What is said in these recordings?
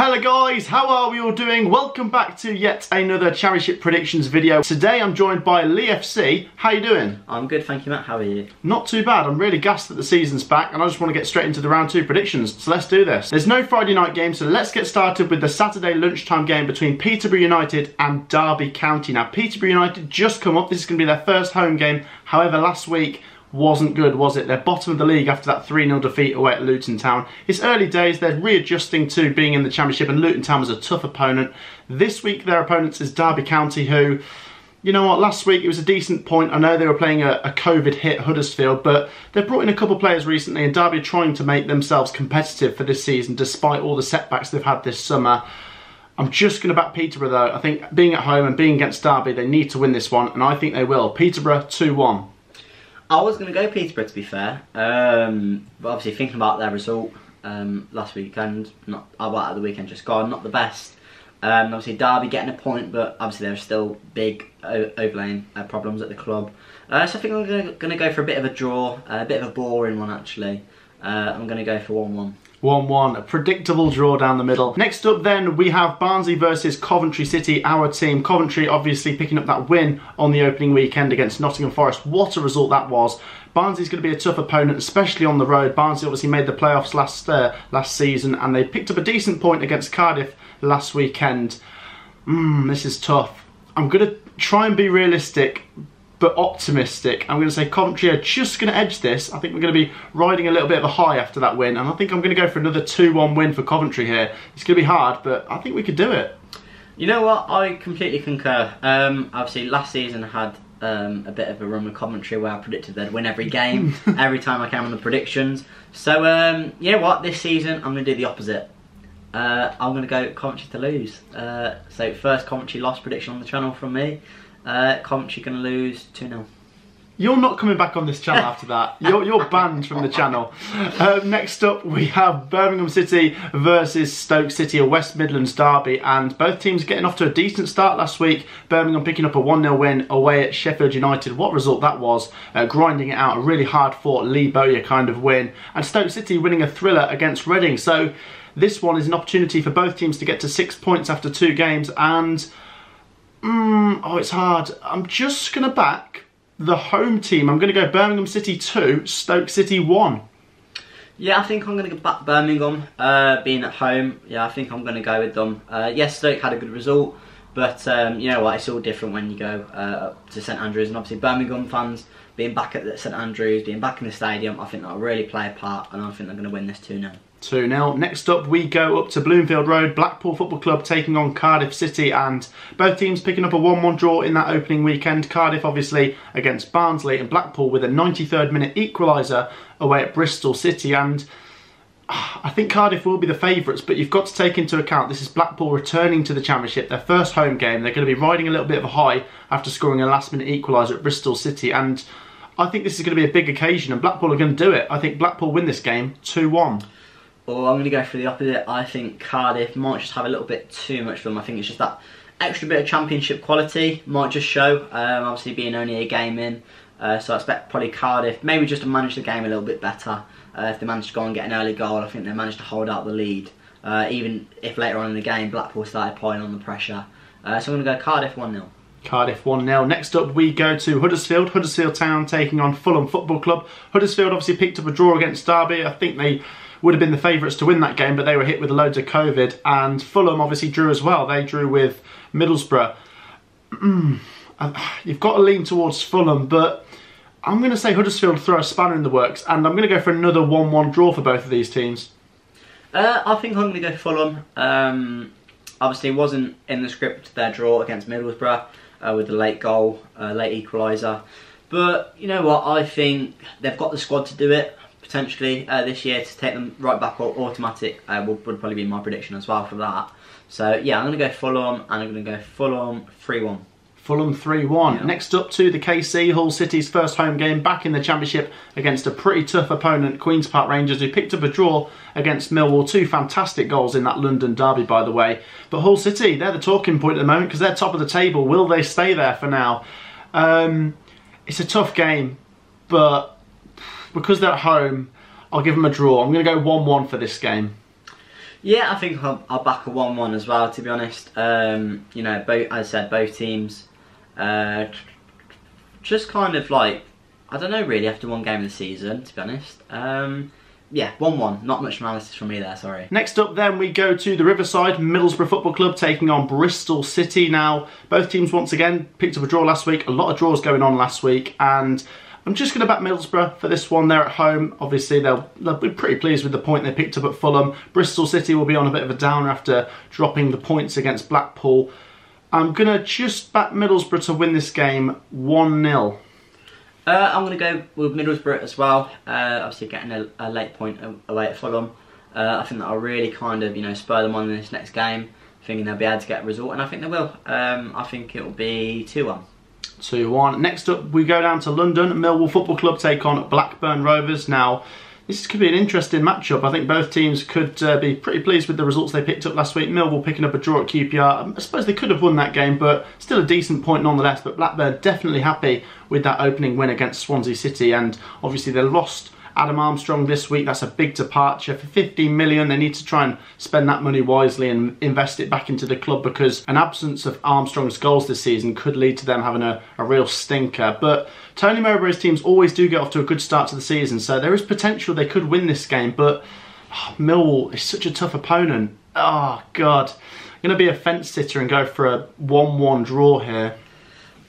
Hello guys, how are we all doing? Welcome back to yet another Championship predictions video. Today I'm joined by Lee FC. How you doing? I'm good, thank you Matt, how are you? Not too bad, I'm really gassed that the season's back and I just want to get straight into the round two predictions, so let's do this. There's no Friday night game, so let's get started with the Saturday lunchtime game between Peterborough United and Derby County. Now Peterborough United just come up, this is going to be their first home game, however last week wasn't good, was it? They're bottom of the league after that 3-0 defeat away at Luton Town. It's early days, they're readjusting to being in the Championship and Luton Town was a tough opponent. This week their opponents is Derby County who, you know what, last week it was a decent point. I know they were playing a, a COVID hit Huddersfield, but they've brought in a couple of players recently and Derby are trying to make themselves competitive for this season despite all the setbacks they've had this summer. I'm just going to back Peterborough though. I think being at home and being against Derby, they need to win this one, and I think they will. Peterborough 2-1. I was going to go Peterborough to be fair, um, but obviously thinking about their result um, last weekend, not uh, well, the weekend just gone, not the best. Um, obviously Derby getting a point, but obviously there are still big overlaying uh, problems at the club. Uh, so I think I'm going to go for a bit of a draw, a bit of a boring one actually. Uh, I'm going to go for 1-1. 1-1, a predictable draw down the middle. Next up then, we have Barnsley versus Coventry City, our team. Coventry obviously picking up that win on the opening weekend against Nottingham Forest. What a result that was. Barnsley's going to be a tough opponent, especially on the road. Barnsley obviously made the playoffs last uh, last season and they picked up a decent point against Cardiff last weekend. Mmm, this is tough. I'm going to try and be realistic, but optimistic. I'm going to say Coventry are just going to edge this. I think we're going to be riding a little bit of a high after that win, and I think I'm going to go for another 2-1 win for Coventry here. It's going to be hard, but I think we could do it. You know what? I completely concur. Um, obviously, last season I had um, a bit of a run with Coventry where I predicted they'd win every game, every time I came on the predictions. So, um, you know what? This season I'm going to do the opposite. Uh, I'm going to go Coventry to lose. Uh, so, first Coventry loss prediction on the channel from me. Uh, Coventry going to lose 2 0. You're not coming back on this channel after that. You're, you're banned from the channel. Uh, next up, we have Birmingham City versus Stoke City, a West Midlands derby, and both teams getting off to a decent start last week. Birmingham picking up a 1-0 win away at Sheffield United. What result that was, uh, grinding it out, a really hard-fought Lee Bowyer kind of win. And Stoke City winning a thriller against Reading. So this one is an opportunity for both teams to get to six points after two games, and... Mm, oh, it's hard. I'm just going to back the home team. I'm going to go Birmingham City 2, Stoke City 1. Yeah, I think I'm going to go back Birmingham, uh, being at home. Yeah, I think I'm going to go with them. Uh, yes, Stoke had a good result, but um, you know what, it's all different when you go uh, to St Andrews. And obviously Birmingham fans being back at St Andrews, being back in the stadium, I think that'll really play a part, and I think they're going to win this 2-0. 2 0. Next up, we go up to Bloomfield Road, Blackpool Football Club taking on Cardiff City, and both teams picking up a 1 1 draw in that opening weekend. Cardiff, obviously, against Barnsley, and Blackpool with a 93rd minute equaliser away at Bristol City. And ah, I think Cardiff will be the favourites, but you've got to take into account this is Blackpool returning to the Championship, their first home game. They're going to be riding a little bit of a high after scoring a last minute equaliser at Bristol City. And I think this is going to be a big occasion, and Blackpool are going to do it. I think Blackpool win this game 2 1. Well, I'm going to go for the opposite. I think Cardiff might just have a little bit too much for them. I think it's just that extra bit of championship quality might just show. Um, obviously, being only a game in. Uh, so I expect probably Cardiff maybe just to manage the game a little bit better. Uh, if they manage to go and get an early goal, I think they managed to hold out the lead. Uh, even if later on in the game Blackpool started piling on the pressure. Uh, so I'm going to go Cardiff 1-0. Cardiff 1-0. Next up we go to Huddersfield. Huddersfield Town taking on Fulham Football Club. Huddersfield obviously picked up a draw against Derby. I think they would have been the favourites to win that game, but they were hit with loads of COVID. And Fulham obviously drew as well. They drew with Middlesbrough. Mm, you've got to lean towards Fulham, but I'm going to say Huddersfield throw a spanner in the works, and I'm going to go for another 1-1 draw for both of these teams. Uh, I think I'm going to go Fulham. Um, obviously, it wasn't in the script their draw against Middlesbrough uh, with the late goal, uh, late equaliser. But you know what? I think they've got the squad to do it potentially uh, this year to take them right back automatic uh, would, would, probably be my prediction as well for that. So yeah, I'm going to go Fulham and I'm going to go Fulham 3-1. Fulham 3-1. Yeah. Next up to the KC, Hull City's first home game back in the Championship against a pretty tough opponent, Queen's Park Rangers, who picked up a draw against Millwall. Two fantastic goals in that London derby, by the way. But Hull City, they're the talking point at the moment because they're top of the table. Will they stay there for now? Um, it's a tough game, but because they're at home, I'll give them a draw. I'm going to go 1-1 for this game. Yeah, I think I'll, I'll back a one-one as well. To be honest, um, you know, both as I said, both teams, uh, just kind of like I don't know really after one game of the season. To be honest, um, yeah, one-one. Not much analysis from me there. Sorry. Next up, then we go to the Riverside Middlesbrough Football Club taking on Bristol City. Now, both teams once again picked up a draw last week. A lot of draws going on last week, and I'm just going to back Middlesbrough for this one. They're at home. Obviously, they'll, they'll be pretty pleased with the point they picked up at Fulham. Bristol City will be on a bit of a downer after dropping the points against Blackpool. I'm going to just back Middlesbrough to win this game 1-0. Uh, I'm going to go with Middlesbrough as well. Uh, obviously, getting a, a, late point away at Fulham. Uh, I think that'll really kind of, you know, spur them on in this next game, thinking they'll be able to get a result, and I think they will. Um, I think it'll be 2-1 to 1. Next up, we go down to London. Millwall Football Club take on Blackburn Rovers. Now, this could be an interesting matchup. I think both teams could uh, be pretty pleased with the results they picked up last week. Millwall picking up a draw at QPR. Um, I suppose they could have won that game, but still a decent point nonetheless. But Blackburn definitely happy with that opening win against Swansea City, and obviously they lost Adam Armstrong this week. That's a big departure. For 15 million, they need to try and spend that money wisely and invest it back into the club because an absence of Armstrong's goals this season could lead to them having a, a real stinker. But Tony Mowbray's teams always do get off to a good start to the season, so there is potential they could win this game, but oh, Millwall is such a tough opponent. Oh, God. I'm going to be a fence sitter and go for a 1 1 draw here.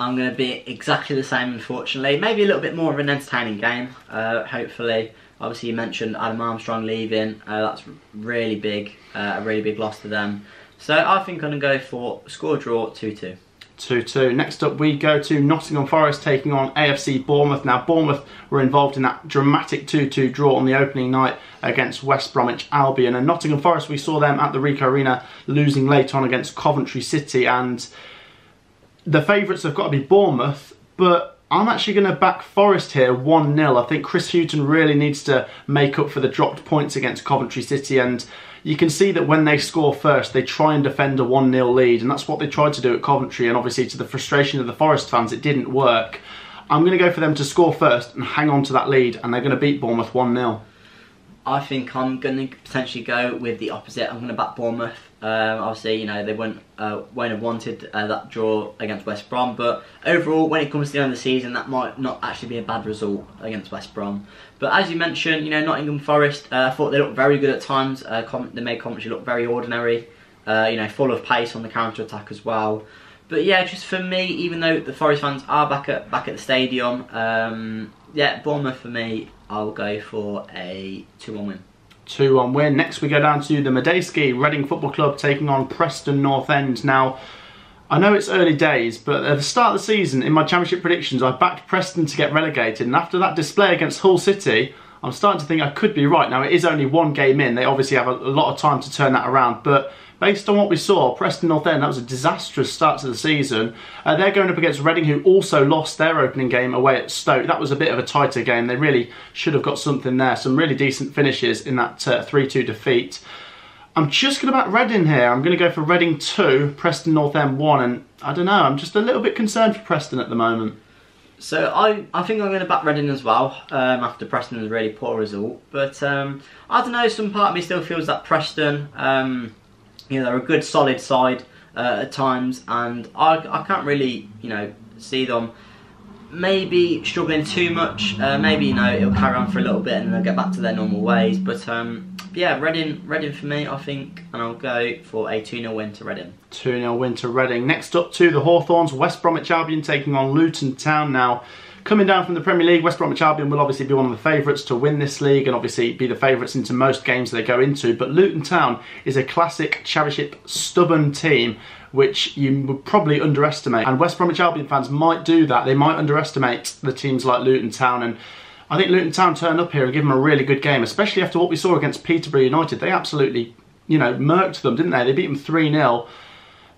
I'm going to be exactly the same, unfortunately. Maybe a little bit more of an entertaining game, uh, hopefully. Obviously, you mentioned Adam Armstrong leaving. Uh, that's really big, uh, a really big loss to them. So I think I'm going to go for score draw 2-2. 2-2. Next up we go to Nottingham Forest taking on AFC Bournemouth. Now Bournemouth were involved in that dramatic 2-2 draw on the opening night against West Bromwich Albion and Nottingham Forest we saw them at the Ricoh Arena losing late on against Coventry City and the favourites have got to be Bournemouth, but I'm actually going to back Forest here 1 0. I think Chris Hughton really needs to make up for the dropped points against Coventry City, and you can see that when they score first, they try and defend a 1 0 lead, and that's what they tried to do at Coventry, and obviously, to the frustration of the Forest fans, it didn't work. I'm going to go for them to score first and hang on to that lead, and they're going to beat Bournemouth 1 0. I think I'm going to potentially go with the opposite. I'm going to back Bournemouth. Um, obviously, you know they wouldn't uh, won't have wanted uh, that draw against West Brom, but overall, when it comes to the end of the season, that might not actually be a bad result against West Brom. But as you mentioned, you know Nottingham Forest, uh, I thought they looked very good at times. Uh, they made Coventry look very ordinary. Uh, you know, full of pace on the counter attack as well. But yeah, just for me, even though the Forest fans are back at back at the stadium, um, yeah, Bournemouth for me I'll go for a 2-1 win. 2-1 win. Next we go down to the Madejski Reading Football Club taking on Preston North End. Now, I know it's early days, but at the start of the season, in my championship predictions, I backed Preston to get relegated. And after that display against Hull City, I'm starting to think I could be right. Now, it is only one game in. They obviously have a, a lot of time to turn that around. But based on what we saw, Preston North End, that was a disastrous start to the season. Uh, they're going up against Reading, who also lost their opening game away at Stoke. That was a bit of a tighter game. They really should have got something there. Some really decent finishes in that 3-2 uh, defeat. I'm just going to back Reading here. I'm going to go for Reading 2, Preston North End 1. And I don't know, I'm just a little bit concerned for Preston at the moment. So I, I think I'm going to back Reading as well um, after Preston's really poor result. But um, I don't know, some part of me still feels that Preston... Um, you know, they're a good solid side uh, at times, and I, I can't really, you know, see them maybe struggling too much. Uh, maybe you know it'll carry on for a little bit and then they'll get back to their normal ways. But um, yeah, Reading, Reading for me, I think, and I'll go for a 2 0 win to Reading. 2 0 win to Reading. Next up to the Hawthorns, West Bromwich Albion taking on Luton Town now. Coming down from the Premier League, West Bromwich Albion will obviously be one of the favourites to win this league and obviously be the favourites into most games they go into. But Luton Town is a classic Championship stubborn team which you would probably underestimate. And West Bromwich Albion fans might do that. They might underestimate the teams like Luton Town and I think Luton Town turned up here and gave them a really good game, especially after what we saw against Peterborough United. They absolutely, you know, murked them, didn't they? They beat them 3-0.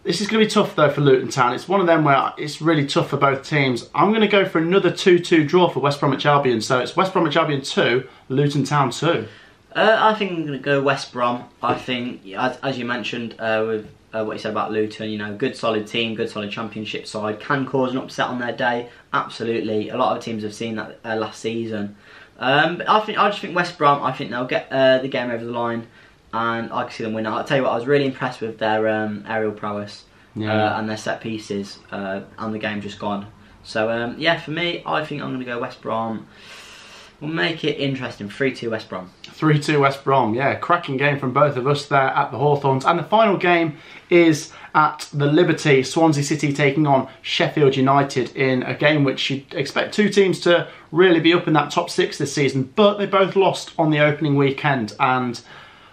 This is going to be tough though for Luton Town. It's one of them where it's really tough for both teams. I'm going to go for another 2-2 draw for West Bromwich Albion. So it's West Bromwich Albion 2, Luton Town 2. Uh, I think I'm going to go West Brom. I think, as, as you mentioned uh, with uh, what you said about Luton, you know, good solid team, good solid championship side, can cause an upset on their day. Absolutely. A lot of teams have seen that uh, last season. Um, but I think I just think West Brom, I think they'll get uh, the game over the line and I can see them win. I'll tell you what, I was really impressed with their um, aerial prowess Yeah. uh, and their set pieces uh, and the game just gone. So um, yeah, for me, I think I'm going to go West Brom. We'll make it interesting. Three two West Brom. 3-2 West Brom. Yeah, cracking game from both of us there at the Hawthorns. And the final game is at the Liberty. Swansea City taking on Sheffield United in a game which you'd expect two teams to really be up in that top six this season. But they both lost on the opening weekend and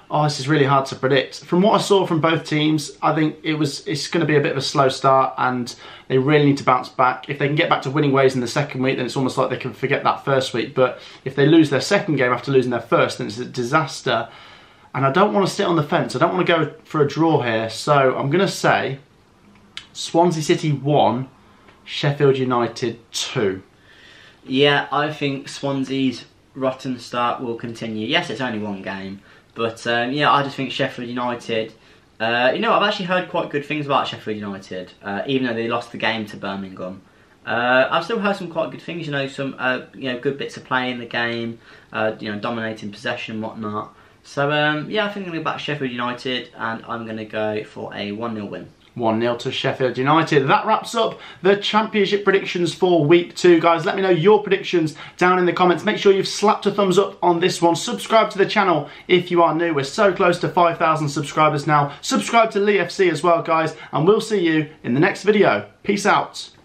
oh, this is really hard to predict. From what I saw from both teams, I think it was it's going to be a bit of a slow start, and they really need to bounce back. If they can get back to winning ways in the second week, then it's almost like they can forget that first week. But if they lose their second game after losing their first, then it's a disaster. And I don't want to sit on the fence. I don't want to go for a draw here. So I'm going to say Swansea City one, Sheffield United two. Yeah, I think Swansea's rotten start will continue. Yes, it's only one game, but um, yeah, I just think Sheffield United. Uh, you know, I've actually heard quite good things about Sheffield United, uh, even though they lost the game to Birmingham. Uh, I've still heard some quite good things. You know, some uh, you know good bits of play in the game. Uh, you know, dominating possession and whatnot. So um, yeah, I think I'm going to back Sheffield United, and I'm going to go for a one 0 win. 1 0 to Sheffield United. That wraps up the championship predictions for week two, guys. Let me know your predictions down in the comments. Make sure you've slapped a thumbs up on this one. Subscribe to the channel if you are new. We're so close to 5,000 subscribers now. Subscribe to Lee FC as well, guys, and we'll see you in the next video. Peace out.